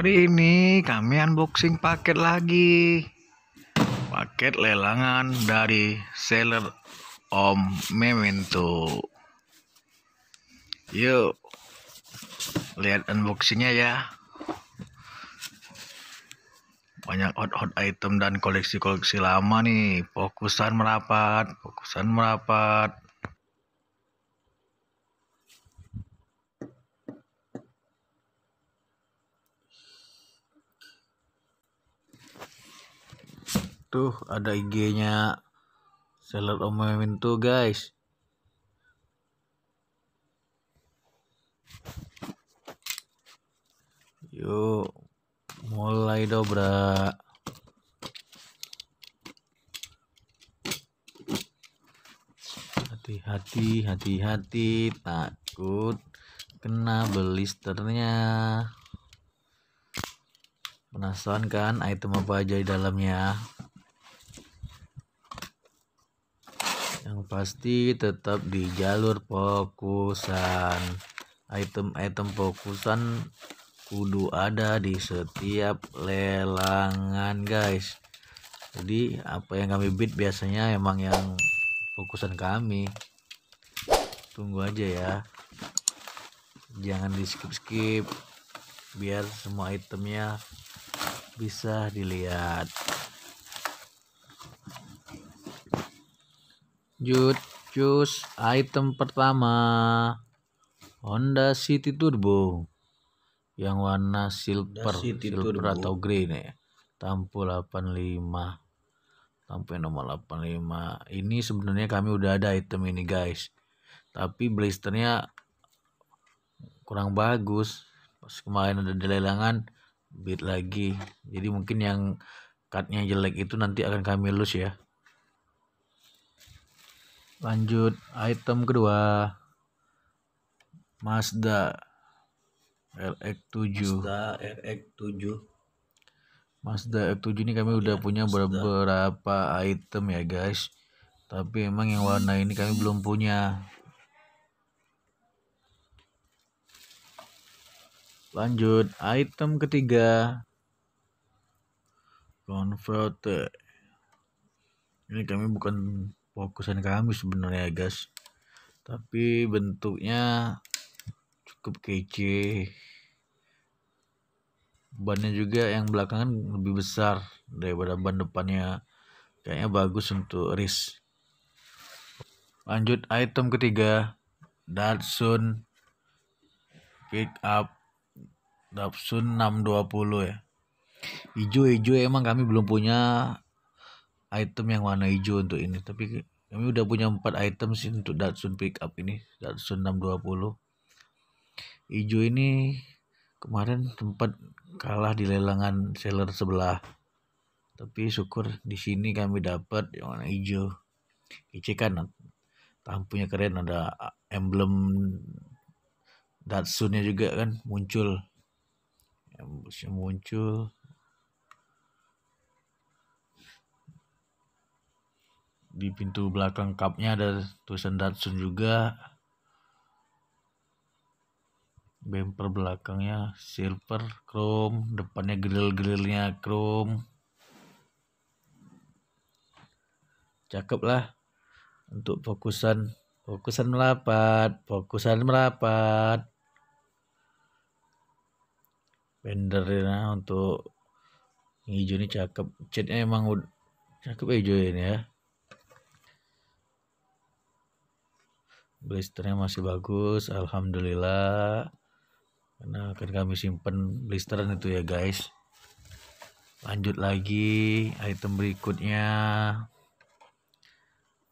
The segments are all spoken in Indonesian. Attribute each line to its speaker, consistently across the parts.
Speaker 1: hari ini kami unboxing paket lagi. Paket lelangan dari seller Om Memento. Yuk, lihat unboxingnya ya. Banyak hot-hot item dan koleksi-koleksi lama nih. Fokusan merapat, fokusan merapat. Tuh ada IG-nya seller Om tuh guys. Yuk, mulai dobrak. Hati-hati, hati-hati, takut kena blisternya. Penasaran kan item apa aja di dalamnya? Yang pasti tetap di jalur fokusan. Item-item fokusan kudu ada di setiap lelangan guys. Jadi apa yang kami bid biasanya emang yang fokusan kami. Tunggu aja ya. Jangan di skip skip biar semua itemnya bisa dilihat Jut, cus, item pertama Honda City Turbo yang warna silver, City silver Turbo. atau grey nih. Tampu 85. Tampu nomor 85. Ini sebenarnya kami udah ada item ini, guys. Tapi blisternya kurang bagus. Pas kemarin ada lelangan bid lagi. Jadi mungkin yang cutnya jelek itu nanti akan kami lus ya lanjut item kedua. Mazda RX7
Speaker 2: Mazda RX7
Speaker 1: Mazda RX7 ini kami udah ya, punya Mazda. beberapa item ya guys. Tapi emang yang warna ini kami belum punya. Lanjut item ketiga. Converter. Ini kami bukan fokusan kami sebenarnya guys. Tapi bentuknya cukup kece. Bannya juga yang belakangan lebih besar daripada ban depannya. Kayaknya bagus untuk race lanjut item ketiga Datsun pick up Datsun 620 ya. Hijau-hijau emang kami belum punya item yang warna hijau untuk ini. Tapi kami udah punya empat item sih untuk Datsun pickup ini Datsun 620 hijau ini kemarin tempat kalah di lelangan seller sebelah. Tapi syukur di sini kami dapat yang warna hijau. Kece kan tampunya keren ada emblem Datsunnya juga kan muncul. Yang muncul di pintu belakang cupnya ada tulisan Datsun juga. Bumper belakangnya silver chrome. Depannya grill-grillnya chrome. Cakep lah. Untuk fokusan fokusan merapat fokusan merapat. Bendernya untuk hijau ini cakep. Catnya emang cakep hijau ini ya blisternya masih bagus alhamdulillah. Karena akan kami simpen blisteran itu ya guys. Lanjut lagi item berikutnya.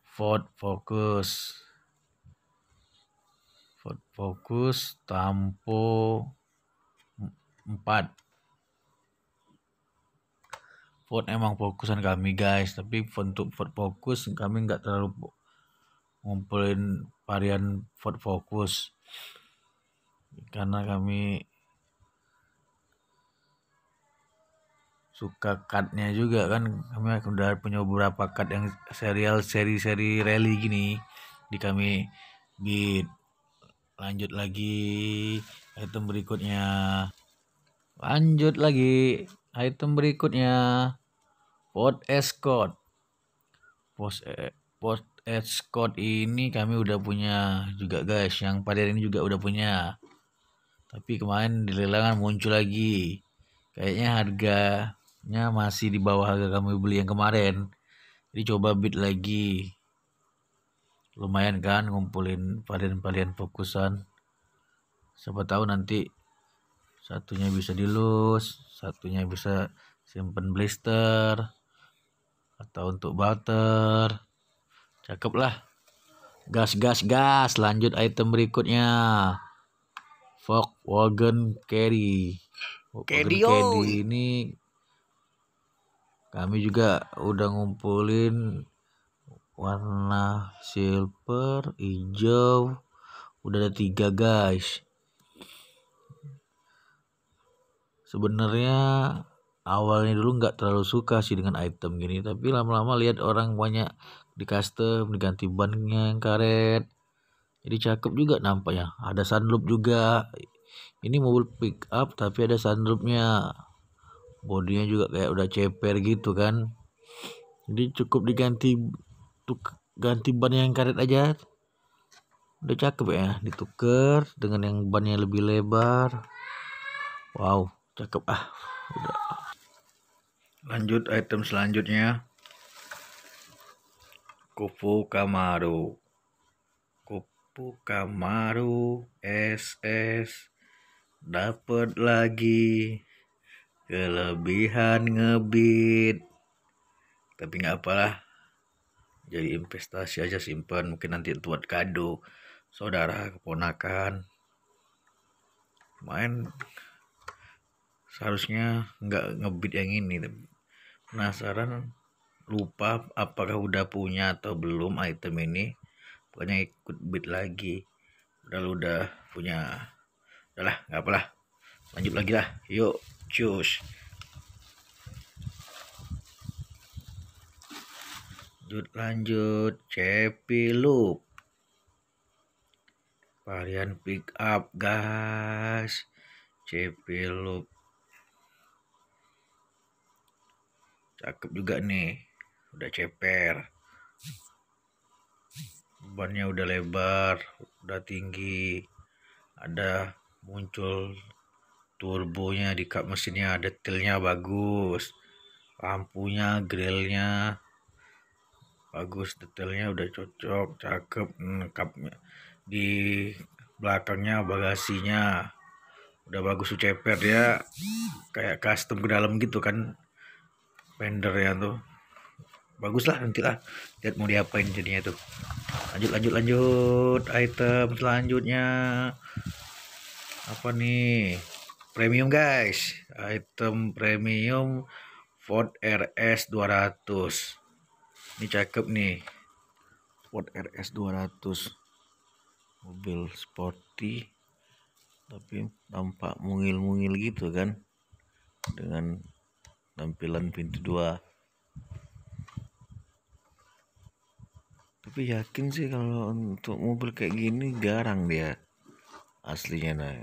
Speaker 1: Ford Focus. Ford Focus tampo 4 Ford emang fokusan kami guys. Tapi untuk Ford Focus kami nggak terlalu ngumpulin varian Ford Focus. Karena kami suka cutnya juga kan. Kami udah punya beberapa cut yang serial seri-seri rally gini di kami beat lanjut lagi item berikutnya. Lanjut lagi item berikutnya. Pot escort. Post eh, post escort ini kami udah punya juga guys. Yang pada ini juga udah punya. Tapi kemarin di lelangan muncul lagi. Kayaknya harganya masih di bawah harga kami beli yang kemarin. Jadi coba bid lagi. Lumayan kan ngumpulin varian-varian fokusan. Siapa tahu nanti satunya bisa dilus satunya bisa simpen blister atau untuk butter cakep lah gas gas gas. Lanjut item berikutnya. Volkswagen Volkswagen Caddy ini kami juga udah ngumpulin warna silver hijau. Udah ada tiga guys. Sebenarnya awalnya dulu nggak terlalu suka sih dengan item gini tapi lama-lama lihat orang banyak di custom diganti bannya yang karet. Jadi cakep juga nampaknya. Ada sunroof juga. Ini mobil pick up tapi ada sunroofnya. Bodinya juga kayak udah ceper gitu kan. Jadi cukup diganti tuk ganti ban yang karet aja. Udah cakep ya ditukar dengan yang bannya lebih lebar. Wow cakep. Ah udah lanjut item selanjutnya. Kupu kamaru. Kupu kamaru SS dapat lagi. Kelebihan ngebit. Tapi nggak apalah. Jadi investasi aja simpan mungkin nanti buat kado. Saudara keponakan. Main. Seharusnya nggak ngebit yang ini penasaran lupa apakah udah punya atau belum item ini. Pokoknya ikut bid lagi. Udah udah punya. Udahlah nggak apalah lanjut lagi lah. Yuk cus. Lanjut lanjut. Cepi loop varian pick up guys. Cepi loop cakep juga nih. Udah ceper. Bannya udah lebar udah tinggi. Ada muncul turbonya di kap mesinnya detailnya bagus. Lampunya grillnya bagus detailnya udah cocok cakep. Lengkapnya di belakangnya bagasinya. Udah bagus ceper dia. Kayak custom ke dalam gitu kan fender ya tuh. Bagus lah nanti lah. Lihat mau diapain jadinya tuh. Lanjut lanjut lanjut. Item selanjutnya. Apa nih? Premium guys. Item premium Ford RS 200 ini cakep nih. Ford RS 200 mobil sporty. Tapi tampak mungil-mungil gitu kan. Dengan tampilan pintu dua. Tapi yakin sih kalau untuk mobil kayak gini jarang dia aslinya nah.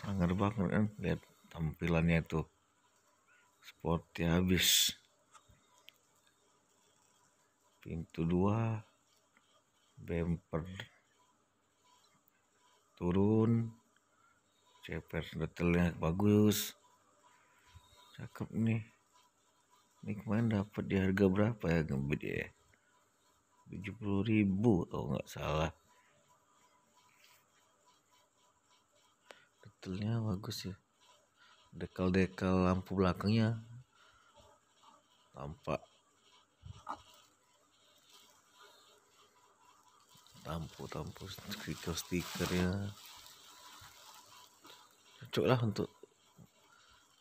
Speaker 1: Sangat banget kan lihat tampilannya tuh. Sporty habis. Pintu dua bumper turun ceper detailnya bagus. Cakep nih. Ini kemarin dapat di harga berapa ya gembit ya? 70 ribu kalau nggak salah. Detailnya bagus ya. Dekal-dekal lampu belakangnya. Tampak. Tampu-tampu stiker-stikernya cocok lah untuk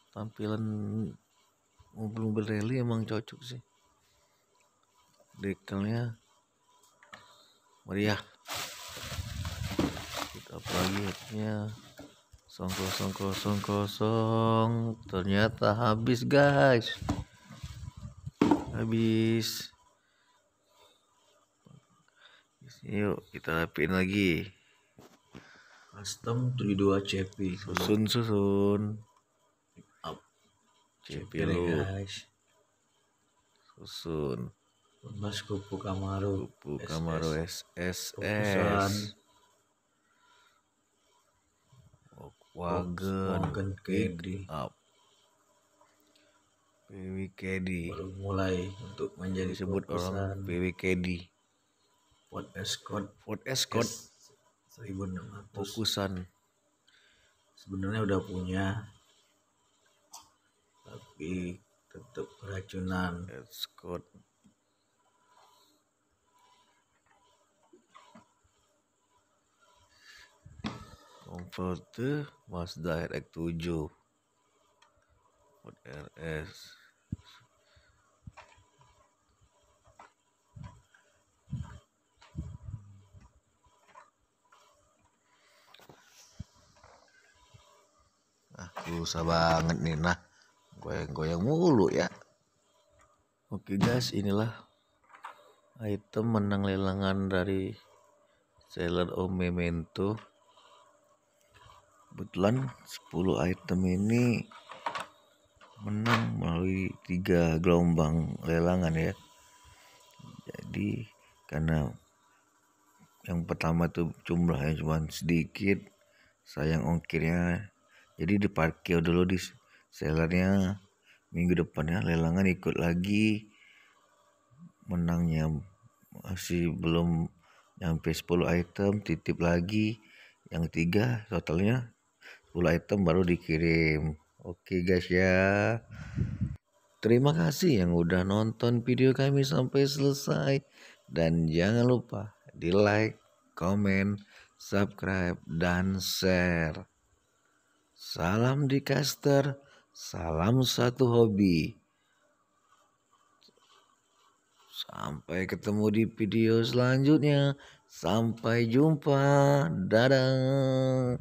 Speaker 1: tampilan mobil-mobil rally emang cocok sih. Dekalnya meriah. Kita apalagi hatnya kosong kosong kosong kosong ternyata habis guys. Habis.
Speaker 2: Yuk kita rapiin lagi.
Speaker 1: Custom 32 CP.
Speaker 2: Susun susun.
Speaker 1: Up.
Speaker 2: CP
Speaker 1: CP
Speaker 2: lu.
Speaker 1: guys.
Speaker 2: Susun.
Speaker 1: Mas kupu Camaro.
Speaker 2: Kupu
Speaker 1: SS.
Speaker 2: Camaro SSS. Volkswagen.
Speaker 1: Volkswagen
Speaker 2: Pick
Speaker 1: Caddy.
Speaker 2: Up. PW Caddy.
Speaker 1: Baru mulai untuk menjadi
Speaker 2: Disebut orang
Speaker 1: fokusan.
Speaker 2: PW Caddy.
Speaker 1: Ford Escort
Speaker 2: Ford Escort.
Speaker 1: S 1600
Speaker 2: Fokusan.
Speaker 1: sebenarnya udah punya tapi tetap keracunan
Speaker 2: Escort. Converter Mazda RX-7 Ford RS Ah, susah banget nih nah. Goyang-goyang mulu ya. Oke guys inilah item menang lelangan dari seller Om Memento. Kebetulan 10 item ini menang melalui tiga gelombang lelangan ya. Jadi karena yang pertama tuh jumlahnya cuma sedikit sayang ongkirnya jadi diparkir dulu di sellernya minggu depannya lelangan ikut lagi. Menangnya masih belum nyampe 10 item titip lagi. Yang tiga totalnya 10 item baru dikirim. Oke guys ya. Terima kasih yang udah nonton video kami sampai selesai. Dan jangan lupa di like komen subscribe dan share salam di caster salam satu hobi Sampai ketemu di video selanjutnya. Sampai jumpa. Dadah.